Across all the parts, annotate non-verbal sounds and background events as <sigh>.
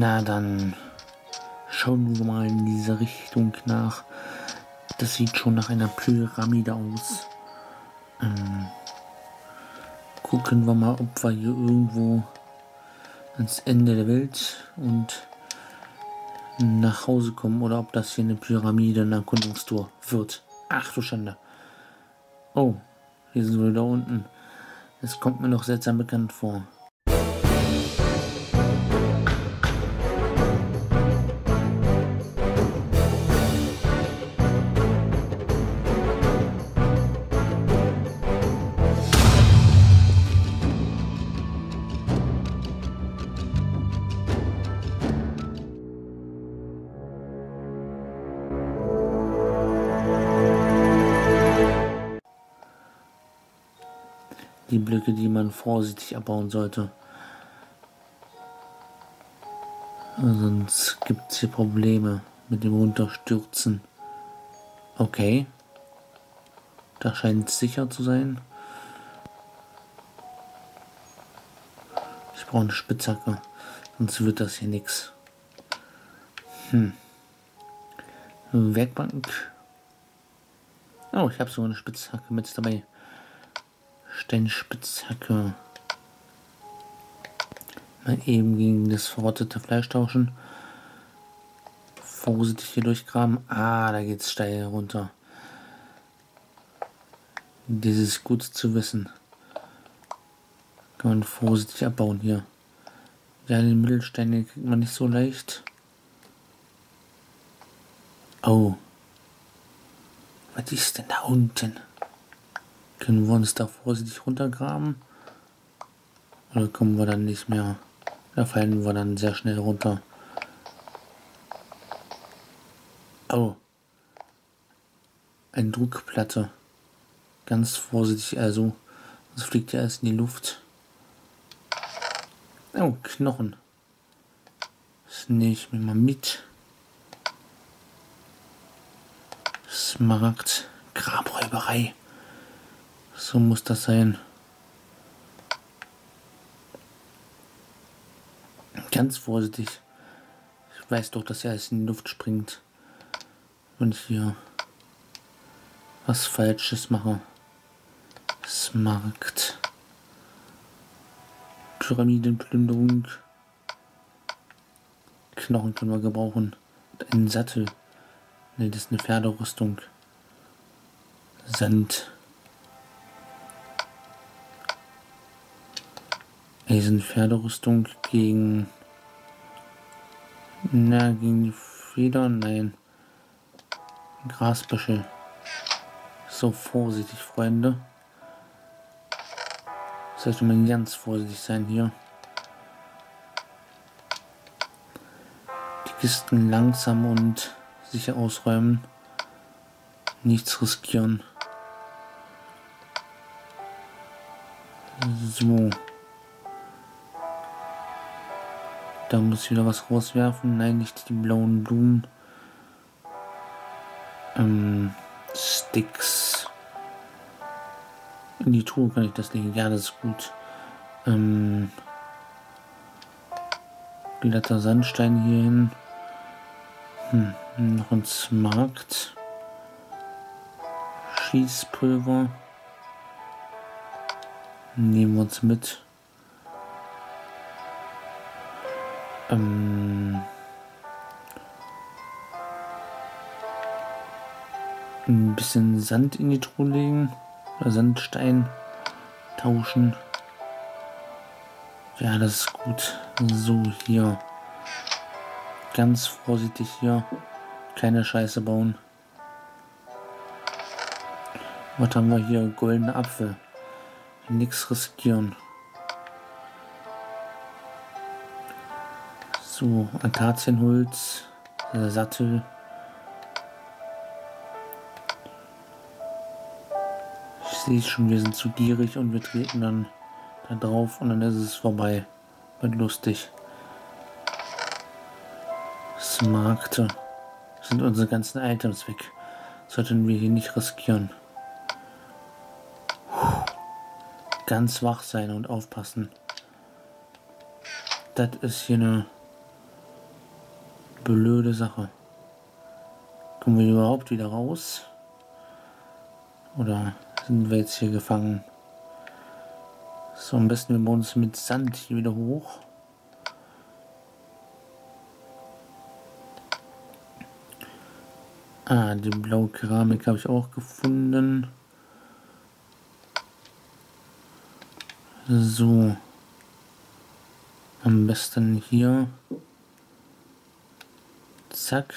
Na dann schauen wir mal in diese Richtung nach. Das sieht schon nach einer Pyramide aus. Ähm, gucken wir mal, ob wir hier irgendwo ans Ende der Welt und nach Hause kommen oder ob das hier eine Pyramide, eine Erkundungstour wird. Ach du Schande. Oh, hier sind wir da unten. Das kommt mir noch seltsam bekannt vor. Die Blöcke, die man vorsichtig abbauen sollte. Sonst gibt es hier Probleme mit dem Runterstürzen. Okay. Da scheint es sicher zu sein. Ich brauche eine Spitzhacke, sonst wird das hier nichts. Hm. Werkbank. Oh, ich habe so eine Spitzhacke mit dabei. Steinspitzhacke. Mal eben gegen das verrottete Fleisch tauschen. Vorsichtig hier durchgraben. Ah, da geht's steil runter. Das ist gut zu wissen. Kann man vorsichtig abbauen hier. Ja, den Mittelsteine kriegt man nicht so leicht. Oh. Was ist denn da unten? Können wir uns da vorsichtig runtergraben? Oder kommen wir dann nicht mehr? Da fallen wir dann sehr schnell runter. Oh. Eine Druckplatte. Ganz vorsichtig also. Das fliegt ja erst in die Luft. Oh, Knochen. Das nehme ich mir mal mit. Smaragd. Grabräuberei. So muss das sein. Ganz vorsichtig. Ich weiß doch, dass er alles in die Luft springt. Ich hier was Falsches mache. Smarkt. Pyramidenplünderung. Knochen können wir gebrauchen. Ein Sattel. Ne, das ist eine Pferderüstung. Sand. Eisen Pferderüstung gegen. Na, gegen die Federn? Nein. Grasbüschel. So vorsichtig, Freunde. Wir müssen ganz vorsichtig sein hier. Die Kisten langsam und sicher ausräumen. Nichts riskieren. So. Da muss ich wieder was rauswerfen. Nein, nicht die blauen Blumen. Ähm, Sticks. In die Truhe kann ich das legen. Ja, das ist gut. Ähm, glatter Sandstein hier hin. Hm, noch ein Smaragd. Schießpulver. Nehmen wir uns mit. Ähm, ein bisschen Sand in die Truhe legen. Oder Sandstein tauschen. Ja, das ist gut. So, hier. Ganz vorsichtig hier. Keine Scheiße bauen. Was haben wir hier? Goldene Apfel. Nichts riskieren. So, Akazienholz, äh, Sattel. Ich sehe schon, wir sind zu gierig und wir treten dann da drauf und dann ist es vorbei. Wird lustig. Smaragde. Sind unsere ganzen Items weg. Sollten wir hier nicht riskieren. Ganz wach sein und aufpassen. Das ist hier eine blöde Sache. Kommen wir überhaupt wieder raus? Oder sind wir jetzt hier gefangen? So, am besten wir bauen uns mit Sand hier wieder hoch. Ah, die blaue Keramik habe ich auch gefunden. So. Am besten hier. Zack.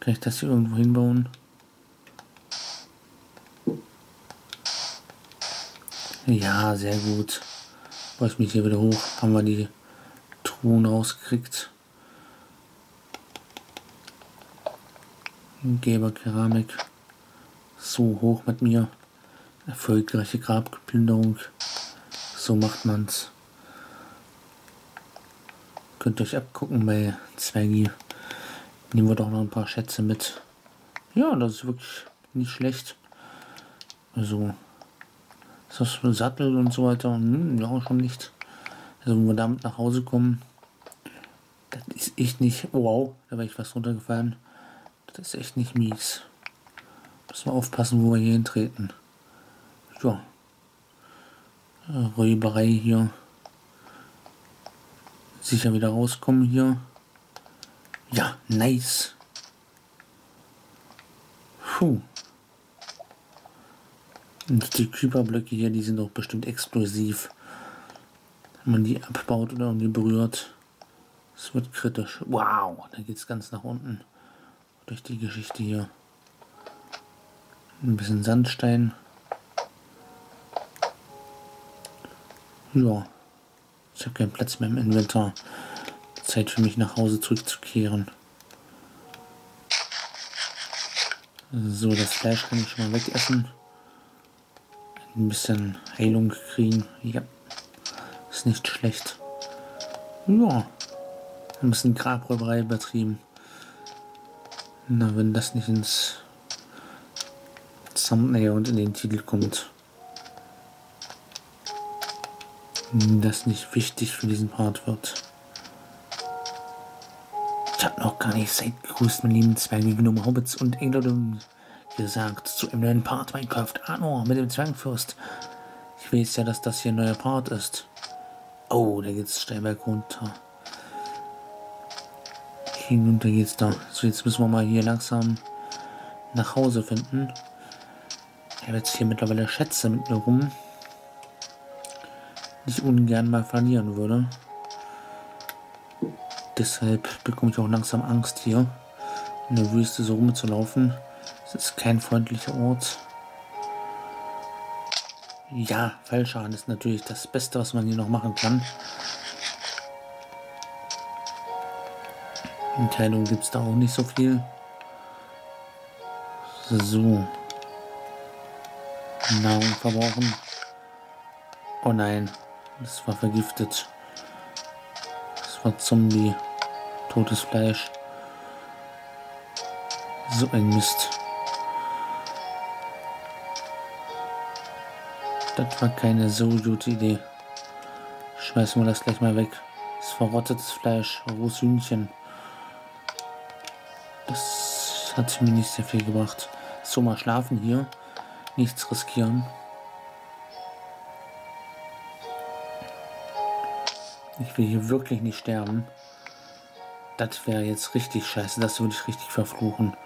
Kann ich das hier irgendwo hinbauen? Ja, sehr gut. Baue ich mich hier wieder hoch. Haben wir die Truhen rausgekriegt. Geber Keramik. So hoch mit mir. Erfolgreiche Grabplünderung. So macht man's. Könnt ihr euch abgucken bei Zweigi. Nehmen wir doch noch ein paar Schätze mit. Ja, das ist wirklich nicht schlecht. Also, ist das für Sattel und so weiter? Hm, ja, schon nicht. Also, wenn wir damit nach Hause kommen, das ist echt nicht. Wow, da wäre ich fast runtergefallen. Das ist echt nicht mies. Müssen wir aufpassen, wo wir hier hintreten. Ja. Räuberei hier sicher wieder rauskommen hier. Ja, nice. Puh. Und die Creeper-Blöcke hier, die sind doch bestimmt explosiv. Wenn man die abbaut oder irgendwie berührt. Es wird kritisch. Wow, da geht es ganz nach unten. Durch die Geschichte hier. Ein bisschen Sandstein. Ja. Ich habe keinen Platz mehr im Inventar. Zeit für mich nach Hause zurückzukehren. So, das Fleisch kann ich schon mal wegessen. Ein bisschen Heilung kriegen. Ja, ist nicht schlecht. Ja, ein bisschen Grabräuberei übertrieben. Na, wenn das nicht ins Thumbnail und in den Titel kommt. das nicht wichtig für diesen Part wird. Gar nicht seit grüßt mein lieben Zwerge genommen, Hobbits und England gesagt zu einem neuen Part Minecraft Anor mit dem Zwergfürst. Ich weiß ja, dass das hier ein neuer Part ist. Oh, da geht's steil runter. Hinunter geht's da. So, jetzt müssen wir mal hier langsam nach Hause finden. Ich habe jetzt hier mittlerweile Schätze mit mir rum ich ungern mal verlieren würde. Deshalb bekomme ich auch langsam Angst hier in der Wüste so rumzulaufen. Es ist kein freundlicher Ort. Ja, Fallschaden ist natürlich das Beste, was man hier noch machen kann. In Teilung gibt es da auch nicht so viel. So. Nahrung verbrauchen. Oh nein. Das war vergiftet. Zombie. Totes Fleisch. So ein Mist. Das war keine so gute Idee. Schmeißen wir das gleich mal weg. Das verrottetes Fleisch, rohes Hühnchen. Das hat mir nicht sehr viel gebracht. So, mal schlafen hier. Nichts riskieren. Ich will hier wirklich nicht sterben. Das wäre jetzt richtig scheiße. Das würde ich richtig verfluchen.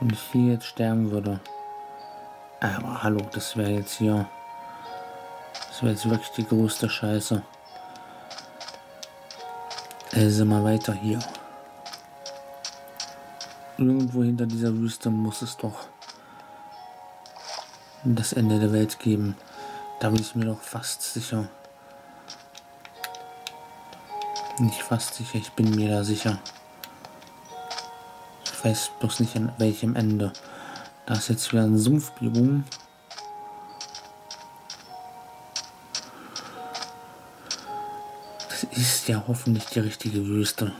Wenn ich hier jetzt sterben würde. Aber hallo, das wäre jetzt hier. Das wäre jetzt wirklich die größte Scheiße. Also mal weiter hier. Irgendwo hinter dieser Wüste muss es doch das Ende der Welt geben. Da bin ich mir doch fast sicher. Nicht fast sicher, ich bin mir da sicher. Ich weiß bloß nicht an welchem Ende. Da ist jetzt wieder ein Sumpfbiom. Das ist ja hoffentlich die richtige Wüste.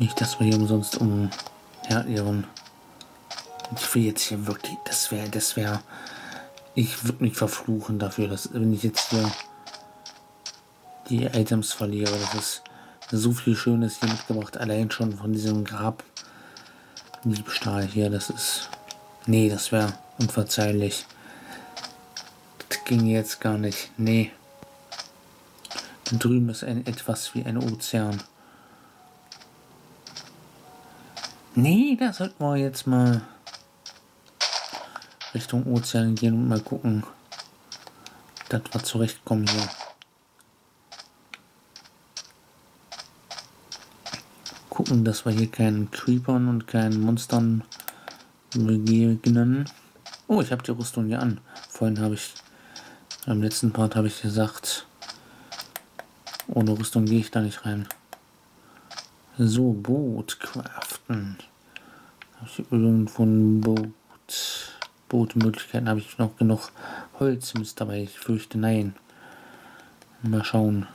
Nicht, dass wir hier umsonst umherirren. Ich will jetzt hier wirklich, das wäre, das wäre, ich würde mich verfluchen dafür, dass wenn ich jetzt hier die Items verliere. Das ist so viel Schönes hier mitgebracht, allein schon von diesem Grab. Diebstahl hier, das ist. Nee, das wäre unverzeihlich. Das ging jetzt gar nicht. Nee. Da drüben ist ein etwas wie ein Ozean. Nee, da sollten wir jetzt mal Richtung Ozean gehen und mal gucken, dass wir zurechtkommen hier. Gucken, dass wir hier keinen Creepern und keinen Monstern begegnen. Oh, ich habe die Rüstung hier an. Vorhin habe ich, am letzten Part habe ich gesagt, ohne Rüstung gehe ich da nicht rein. So, Boot craften. Habe ich irgendwo ein Boot? Bootmöglichkeiten habe ich noch genug Holz mit dabei. Ich fürchte nein. Mal schauen.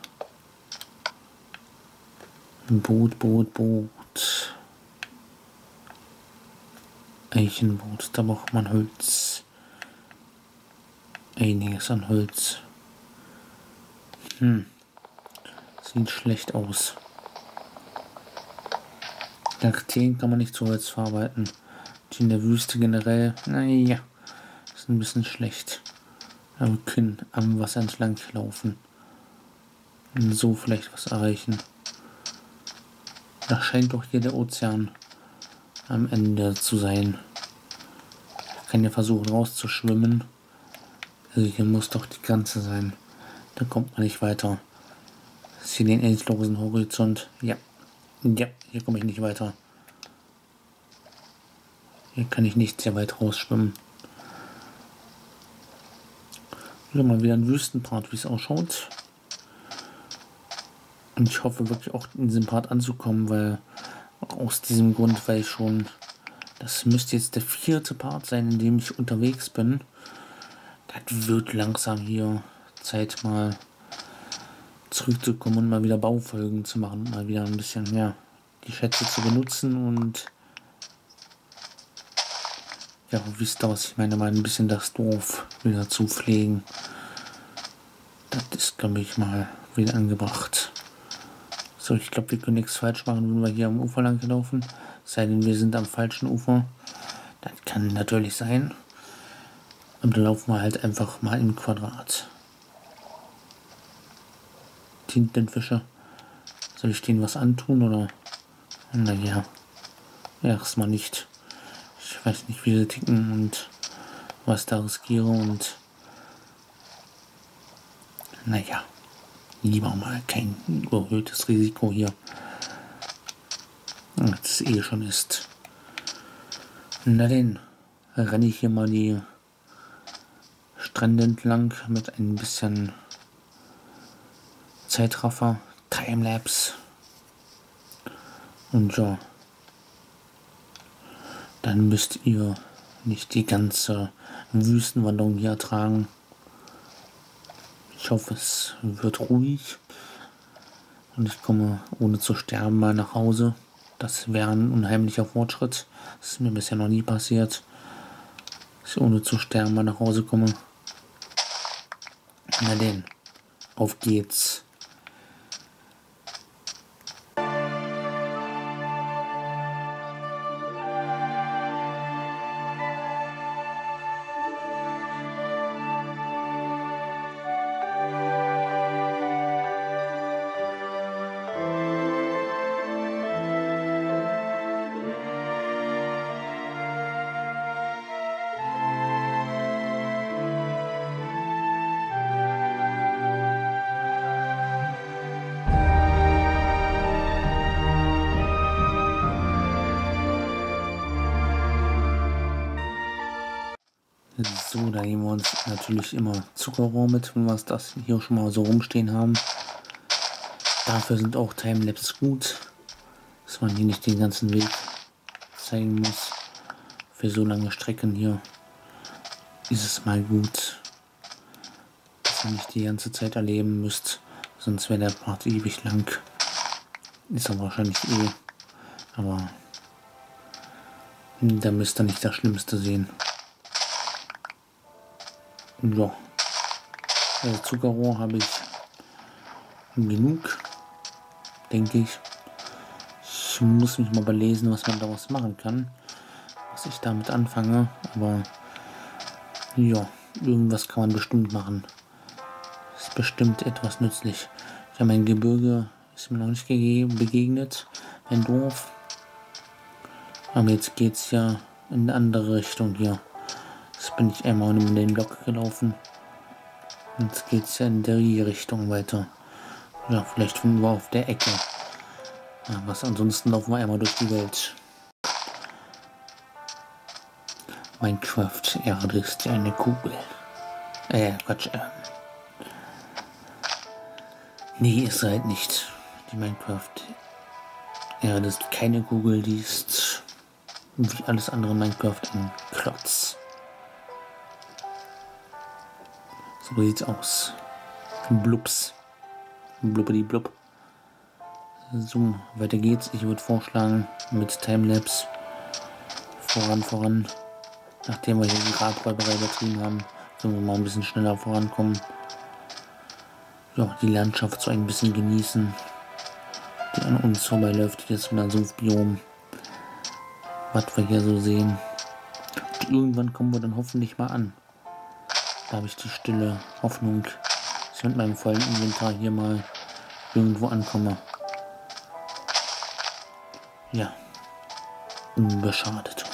Boot, Boot, Boot. Eichenboot, da braucht man Holz. Einiges an Holz. Hm. Sieht schlecht aus. Kakteen kann man nicht zu Holz verarbeiten. Die in der Wüste generell, naja, ist ein bisschen schlecht. Aber können am Wasser entlang laufen. Und so vielleicht was erreichen. Da scheint doch hier der Ozean am Ende zu sein. Ich kann ja versuchen rauszuschwimmen. Also hier muss doch die Grenze sein. Da kommt man nicht weiter. Ich sehe den endlosen Horizont. Ja, ja, hier komme ich nicht weiter. Hier kann ich nicht sehr weit rausschwimmen. Wieder mal wieder ein Wüstenpart, wie es ausschaut. Und ich hoffe wirklich auch in diesem Part anzukommen, weil aus diesem Grund, weil ich schon, das müsste jetzt der vierte Part sein, in dem ich unterwegs bin. Das wird langsam hier Zeit mal zurückzukommen und mal wieder Baufolgen zu machen, mal wieder ein bisschen, ja, die Schätze zu benutzen und ja, wisst ihr, was ich meine, mal ein bisschen das Dorf wieder zu pflegen. Das ist, glaube ich, mal wieder angebracht. So, ich glaube, wir können nichts falsch machen, wenn wir hier am Ufer lang laufen. Sei denn, wir sind am falschen Ufer. Das kann natürlich sein. Aber dann laufen wir halt einfach mal im Quadrat. Tintenfische. Soll ich denen was antun oder? Naja, erstmal nicht. Ich weiß nicht, wie sie ticken und was da riskiere und naja, lieber mal kein überhöhtes Risiko hier. Als es eh schon ist. Na denn, renne ich hier mal die Strände entlang mit ein bisschen Zeitraffer, Timelapse. Und ja, dann müsst ihr nicht die ganze Wüstenwanderung hier ertragen. Ich hoffe, es wird ruhig und ich komme ohne zu sterben mal nach Hause. Das wäre ein unheimlicher Fortschritt. Das ist mir bisher noch nie passiert, dass ich ohne zu sterben mal nach Hause komme. Na denn, auf geht's. Natürlich immer Zuckerrohr mit, wenn wir das hier schon mal so rumstehen haben. Dafür sind auch Timelapse gut, dass man hier nicht den ganzen Weg zeigen muss. Für so lange Strecken hier ist es mal gut, dass ihr nicht die ganze Zeit erleben müsst, sonst wäre der Part ewig lang. Ist er wahrscheinlich eh, aber da müsst ihr nicht das Schlimmste sehen. Ja. Also Zuckerrohr habe ich genug. denke ich. Ich muss mich mal belesen, was man daraus machen kann. Was ich damit anfange. Aber ja, irgendwas kann man bestimmt machen. Ist bestimmt etwas nützlich. Ich habe ein Gebirge, ist mir noch nicht begegnet. Ein Dorf. Aber jetzt geht es ja in eine andere Richtung hier. Jetzt bin ich einmal um den Block gelaufen. Jetzt geht es ja in die Richtung weiter. Ja, vielleicht finden wir auf der Ecke. Ja, was ansonsten laufen wir einmal durch die Welt. Minecraft Erde ist ja eine Kugel. Äh, Quatsch. Äh. Nee, ist halt nicht. Die Minecraft Erde ist keine Kugel, die ist wie alles andere Minecraft ein Klotz. So sieht's aus. Blups. Blubbidi blub. So, weiter geht's. Ich würde vorschlagen, mit Timelapse voran, voran. Nachdem wir hier die Radräuberei übertrieben haben, können wir mal ein bisschen schneller vorankommen. Ja, die Landschaft so ein bisschen genießen, die an uns vorbeiläuft. Hier ist wieder ein Sumpfbiom. Was wir hier so sehen. Und irgendwann kommen wir dann hoffentlich mal an. Da habe ich die stille Hoffnung, ich mit meinem vollen Inventar hier mal irgendwo ankomme. Ja, unbeschadet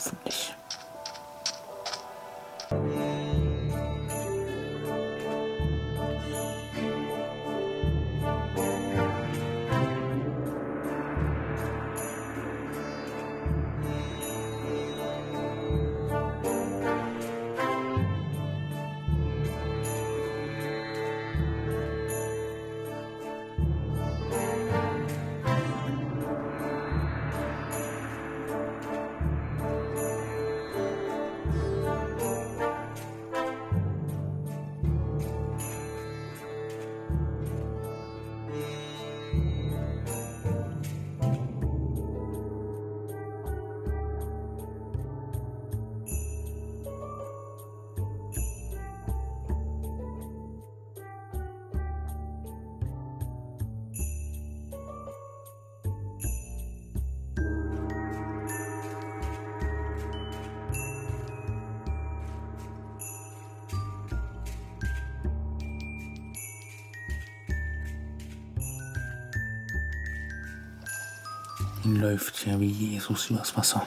läuft ja wie Jesus übers Wasser.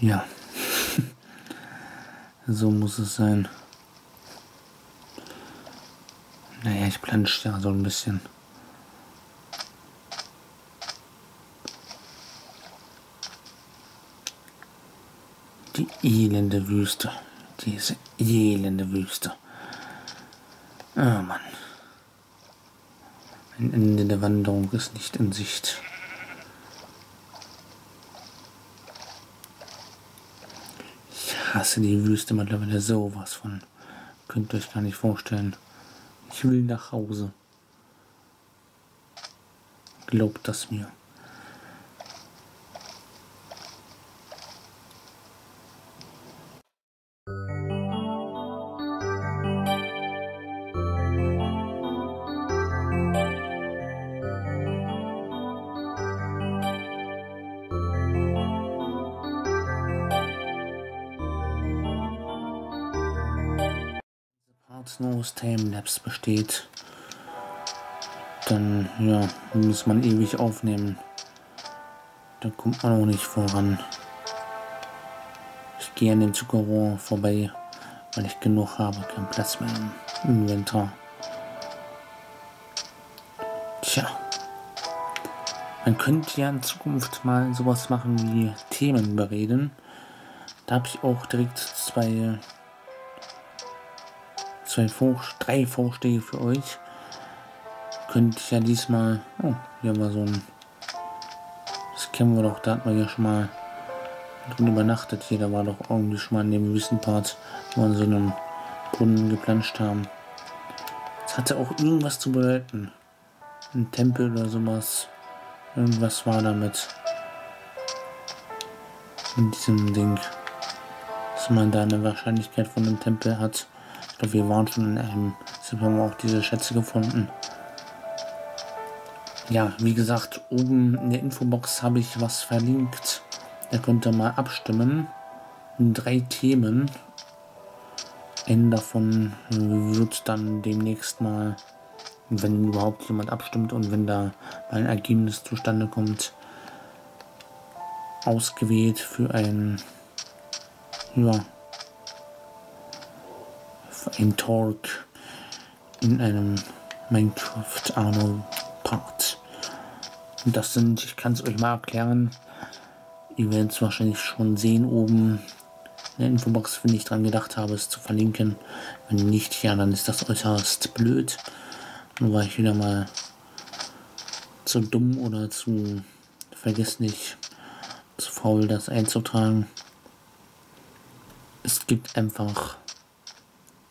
Ja. <laughs> so muss es sein. Naja, ich plansche ja so ein bisschen. Die elende Wüste. Diese elende Wüste. Oh Mann. Ein Ende der Wanderung ist nicht in Sicht. Hasse die Wüste mittlerweile sowas von. Könnt ihr euch gar nicht vorstellen. Ich will nach Hause. Glaubt das mir. Aus Timelapse besteht, dann ja, muss man ewig aufnehmen. Da kommt man auch nicht voran. Ich gehe an dem Zuckerrohr vorbei, weil ich genug habe, keinen Platz mehr im Inventar. Tja. Man könnte ja in Zukunft mal sowas machen wie Themen bereden. Da habe ich auch direkt zwei zwei Vor drei Vorschläge für euch. Könnte ich ja diesmal. Oh, hier war so ein. Das kennen wir doch, da hatten wir ja schon mal drin übernachtet hier. Da war doch irgendwie schon mal in dem Wissenpart, wo wir so einem Brunnen geplanscht haben. Das hatte auch irgendwas zu bedeuten. Ein Tempel oder sowas. Irgendwas war damit. In diesem Ding. Dass man da eine Wahrscheinlichkeit von einem Tempel hat. Glaube, wir waren schon in einem. Auch diese Schätze gefunden. ja, wie gesagt, oben in der Infobox habe ich was verlinkt. Da könnt ihr mal abstimmen. Drei Themen. Einen davon wird dann demnächst mal, wenn überhaupt jemand abstimmt und wenn da ein Ergebnis zustande kommt, ausgewählt für ein, ja, ein Talk in einem Minecraft Arno Part. Und das sind, ich kann es euch mal erklären, ihr werdet es wahrscheinlich schon sehen oben in der Infobox, wenn ich dran gedacht habe, es zu verlinken. Wenn nicht, ja, dann ist das äußerst blöd. Nur war ich wieder mal zu dumm oder zu vergesslich, zu faul, das einzutragen. Es gibt einfach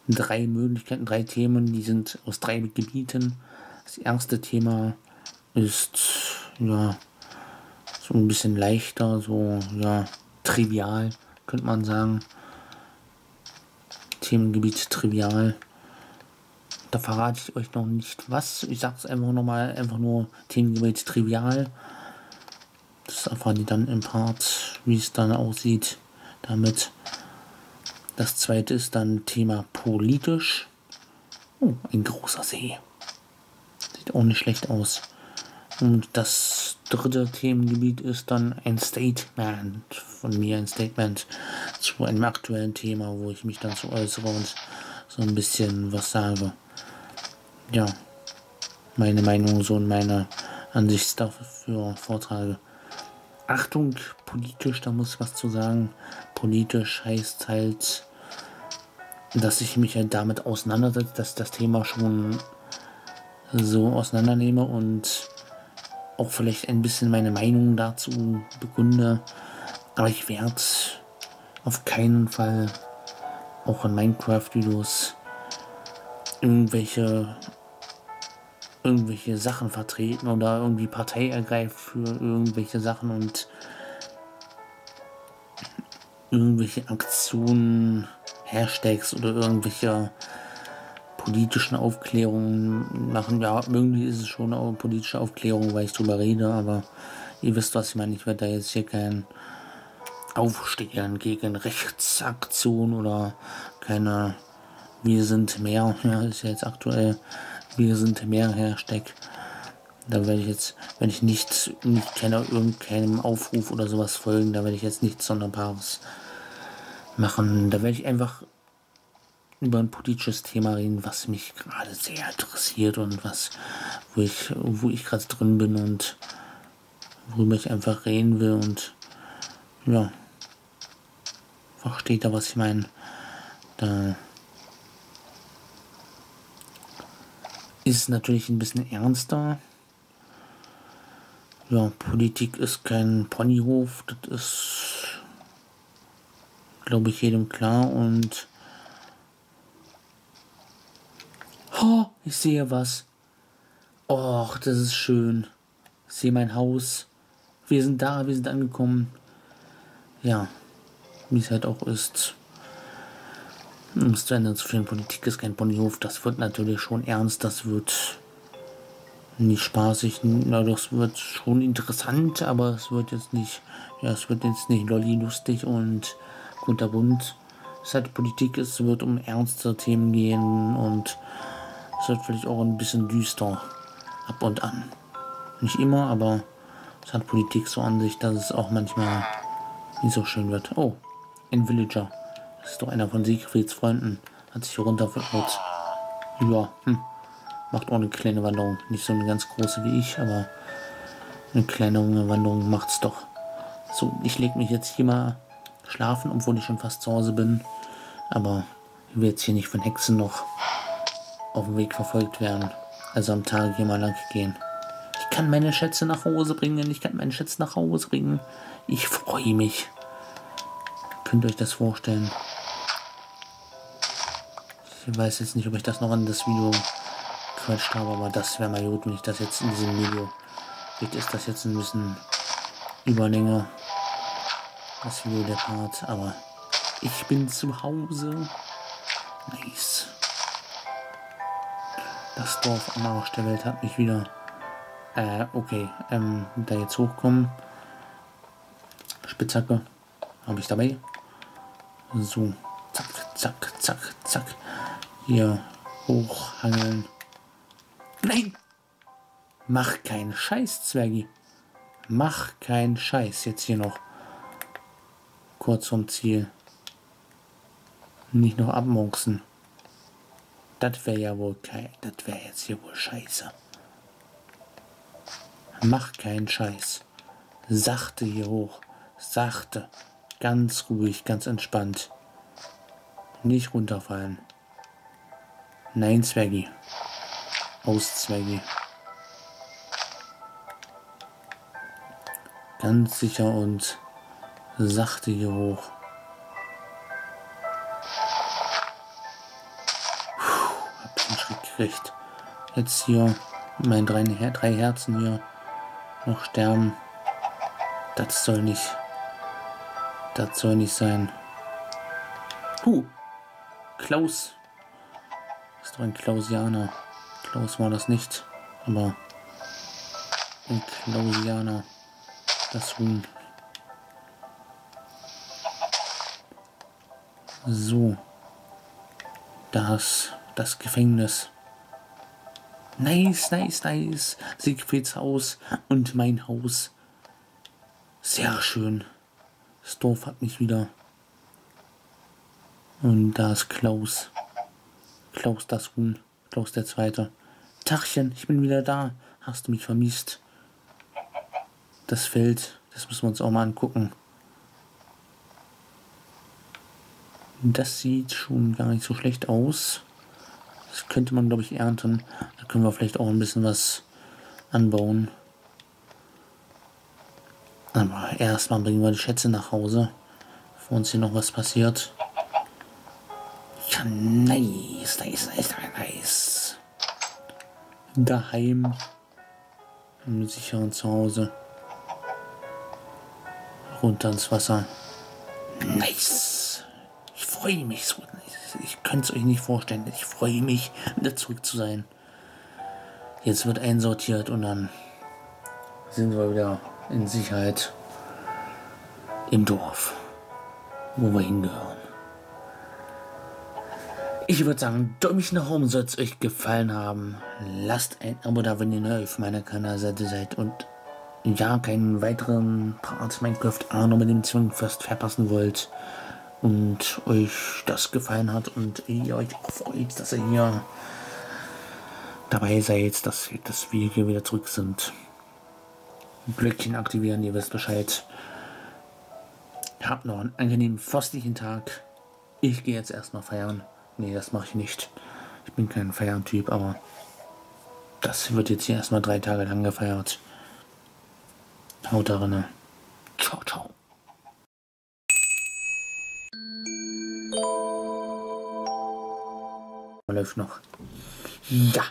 drei Möglichkeiten, drei Themen, die sind aus drei Gebieten. Das erste Thema ist ja so ein bisschen leichter, so ja trivial, könnte man sagen. Themengebiet trivial. Da verrate ich euch noch nicht was. Ich sage es einfach nochmal, einfach nur Themengebiet trivial. Das erfahren die dann im Part, wie es dann aussieht damit. Das zweite ist dann Thema politisch. Oh, ein großer See. Sieht auch nicht schlecht aus. Und das dritte Themengebiet ist dann ein Statement von mir, ein Statement zu einem aktuellen Thema, wo ich mich dann zu äußere und so ein bisschen was sage. Ja, meine Meinung so und meine Ansicht dafür vortrage. Achtung, politisch, da muss ich was zu sagen. Politisch heißt halt, dass ich mich halt damit auseinandersetze, dass das Thema schon so auseinandernehme und auch vielleicht ein bisschen meine Meinung dazu begründe. Aber ich werde auf keinen Fall auch in Minecraft-Videos irgendwelche irgendwelche Sachen vertreten oder irgendwie Partei ergreifen für irgendwelche Sachen und irgendwelche Aktionen, Hashtags oder irgendwelche politischen Aufklärungen machen. Ja, irgendwie ist es schon eine politische Aufklärung, weil ich drüber rede, aber ihr wisst, was ich meine. Ich werde da jetzt hier kein Aufstehen gegen Rechtsaktion oder keine Wir sind mehr, <laughs> ja, ist ja jetzt aktuell, Wir sind mehr Hashtag. Da werde ich jetzt, wenn ich nicht, nicht keine, irgendeinem Aufruf oder sowas folgen, da werde ich jetzt nichts Sonderbares machen. Da werde ich einfach über ein politisches Thema reden, was mich gerade sehr interessiert und was, wo ich, wo ich gerade drin bin und worüber ich einfach reden will und ja, versteht da, was ich meine. Da ist es natürlich ein bisschen ernster. Ja, Politik ist kein Ponyhof, das ist, glaube ich, jedem klar und Oh, ich sehe was. Och, das ist schön. Ich sehe mein Haus. Wir sind da, wir sind angekommen. Ja, wie es halt auch ist. Um es zu ändern zu viel Politik ist kein Ponyhof. Das wird natürlich schon ernst. Das wird nicht spaßig. Na, das wird schon interessant, aber es wird jetzt nicht, ja, es wird jetzt nicht lolli lustig und kunterbunt. Es hat Politik, es wird um ernste Themen gehen und es wird vielleicht auch ein bisschen düster ab und an. Nicht immer, aber es hat Politik so an sich, dass es auch manchmal nicht so schön wird. Oh, ein Villager. Das ist doch einer von Siegfrieds Freunden. Hat sich hier runterverirrt. Ja, hm. Macht auch eine kleine Wanderung. Nicht so eine ganz große wie ich, aber eine kleine Wanderung macht's doch. So, ich lege mich jetzt hier mal schlafen, obwohl ich schon fast zu Hause bin. Aber ich will jetzt hier nicht von Hexen noch auf dem Weg verfolgt werden. Also am Tag hier mal lang gehen. Ich kann meine Schätze nach Hause bringen. Ich kann meine Schätze nach Hause bringen. Ich freue mich. Könnt ihr euch das vorstellen? Ich weiß jetzt nicht, ob ich das noch an das Video quatscht habe, aber das wäre mal gut, wenn ich das jetzt in diesem Video. Vielleicht ist das jetzt ein bisschen Überlänge. Das der Part, aber ich bin zu Hause. Nice. Das Dorf am Arsch der Welt hat mich wieder Äh, okay. Ähm, da jetzt hochkommen. Spitzhacke. Habe ich dabei. So. Zack, zack, zack, zack. Hier hochhangeln. Nein! Mach keinen Scheiß, Zwergi. Mach keinen Scheiß. Jetzt hier noch kurz vom Ziel. Nicht noch abmurksen. Das wäre ja wohl kein. Das wäre jetzt hier wohl scheiße. Mach keinen Scheiß. Sachte hier hoch. Sachte. Ganz ruhig, ganz entspannt. Nicht runterfallen. Nein, Zwergi. Aus, Zwergi. Ganz sicher und sachte hier hoch. Puh, hab den Schritt gekriegt. Jetzt hier meine drei, drei Herzen hier noch sterben. Das soll nicht. Das soll nicht sein. Huh. Klaus. Ist doch ein Klausianer. Klaus war das nicht. Aber ein Klausianer. Das Huhn. So. Das, das Gefängnis. Nice, nice, nice. Siegfrieds Haus und mein Haus. Sehr schön. Das Dorf hat mich wieder. Und da ist Klaus. Klaus das Huhn. Klaus der Zweite. Tachchen, ich bin wieder da. Hast du mich vermisst? Das Feld, das müssen wir uns auch mal angucken. Das sieht schon gar nicht so schlecht aus. Das könnte man, glaube ich, ernten. Da können wir vielleicht auch ein bisschen was anbauen. Aber erstmal bringen wir die Schätze nach Hause, bevor uns hier noch was passiert. Ja, nice, nice, nice, nice. Daheim. Im sicheren Zuhause. Runter ins Wasser. Nice. Ich freue mich so. Ich könnte es euch nicht vorstellen. Ich freue mich, wieder zurück zu sein. Jetzt wird einsortiert und dann sind wir wieder in Sicherheit im Dorf, wo wir hingehören. Ich würde sagen, Däumchen nach oben soll es euch gefallen haben. Lasst ein Abo da, wenn ihr neu auf meiner Kanalseite seid und ja, keinen weiteren Part Minecraft Arno mit dem Zwangfest verpassen wollt und euch das gefallen hat und ihr euch auch freut, dass ihr hier dabei seid, dass, dass wir hier wieder zurück sind. Glöckchen aktivieren, ihr wisst Bescheid. Habt noch einen angenehmen, frostlichen Tag. Ich gehe jetzt erstmal feiern. Nee, das mache ich nicht. Ich bin kein Feiertyp, aber das wird jetzt hier erstmal drei Tage lang gefeiert. Haut darin. Ciao, ciao. Läuft noch. Ja.